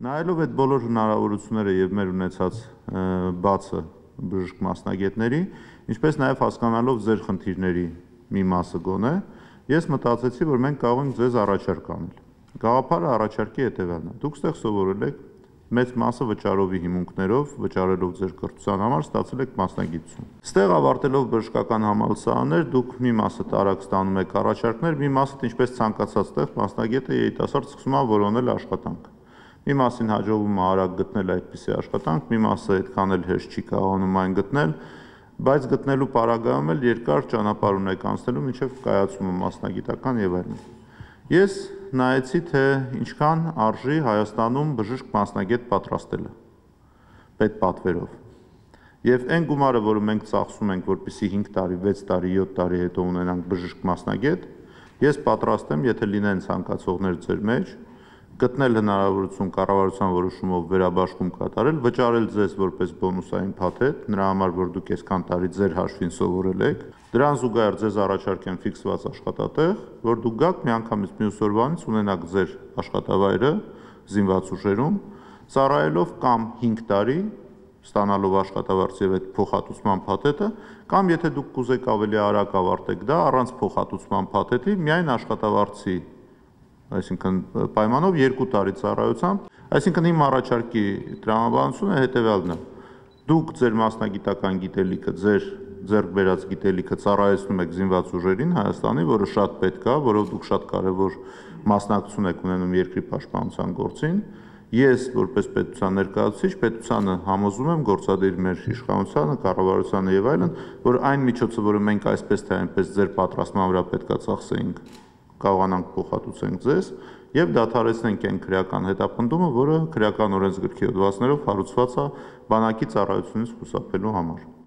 Նայելով այդ բոլոր հնարավորությունները եւ մեր ունեցած բացը բժշկ մասնագետների, ինչպես նաեւ հասկանալով ձեր խնդիրների մի մասը գոնե, ես մտածեցի, որ մենք կարող ենք ձեզ առաջարկ անել։ Գաղափարը առաջարկի հետեւյալն է։ Դուք ստեղ սովորել եք մեծ մասը վճարովի հիմունքներով, վճարելով ձեր կրթության համար ստացել եք մասնագիտություն։ Ստեղ ավարտելով բժշկական համալսարաններ, դուք մի մասը տարակ ստանում եք առաջարկներ, մի մասը ինչպես ցանկացած տեղ մասնագետը երիտասարդ սկսում է որոնել աշխատանք։ Մի մասին հաջողվում է արագ գտնել այդպիսի աշխատանք, մի մասը այդքան էլ հեշտ չի կարողանում այն գտնել, բայց գտնելու պարագայում էլ երկար ճանապարհ ունեք անցնելու մինչև կայացումը մասնագիտական եւ այլն։ Ես նայեցի, թե ինչքան արժի Հայաստանում բժիշկ մասնագետ պատրաստելը պետ պատվերով։ Եվ այն գումարը, որը մենք ծախսում ենք, որպեսի 5 տարի, 6 տարի, 7 տարի հետո ունենանք բժիշկ մասնագետ, ես պատրաստ եմ, եթե լինեն ցանկացողներ ձեր մեջ, գտնել հնարավորություն կառավարության որոշումով վերաբաշխում կատարել, վճարել ձեզ որպես բոնուսային փաթեթ, նրա համար որ դուք այսքան տարի ձեր հաշվին սովորել եք, դրան զուգահեռ ձեզ առաջարկեն ֆիքսված աշխատատեղ, որ դուք գաք միանգամից մյուս օրվանից ունենաք ձեր աշխատավայրը զինված ուժերում, ծառայելով կամ 5 տարի ստանալով աշխատավարձ եւ այդ փոխհատուցման փաթեթը, կամ եթե դուք կուզեք ավելի արագ ավարտեք դա առանց փոխհատուցման փաթեթի, միայն աշխատավարձի այսինքն պայմանով 2 տարի ծառայությամբ, այսինքն իմ առաջարկի տրամաբանությունը հետեւյալն է. դուք ձեր մասնագիտական գիտելիքը, ձեր ձեռք բերած գիտելիքը ծառայեցնում եք զինված ուժերին Հայաստանի, որը շատ պետք է, որով դուք շատ կարևոր մասնակցություն եք ունենում երկրի պաշտպանության գործին, ես որպես պետության ներկայացուցիչ պետությանը համոզում եմ գործադիր մեր իշխանությանը, կառավարությանը եւ այլն, որ այն միջոցը, որը մենք այսպես թե այնպես ձեր պատրաստման վրա պետքա ծախսեինք կարողանանք փոխհատուցենք ձեզ եւ դադարեցնենք այն քրեական հետապնդումը, որը քրեական օրենսգրքի հոդվածներով հարուցված է բանակի ծառայությունից խուսափելու համար։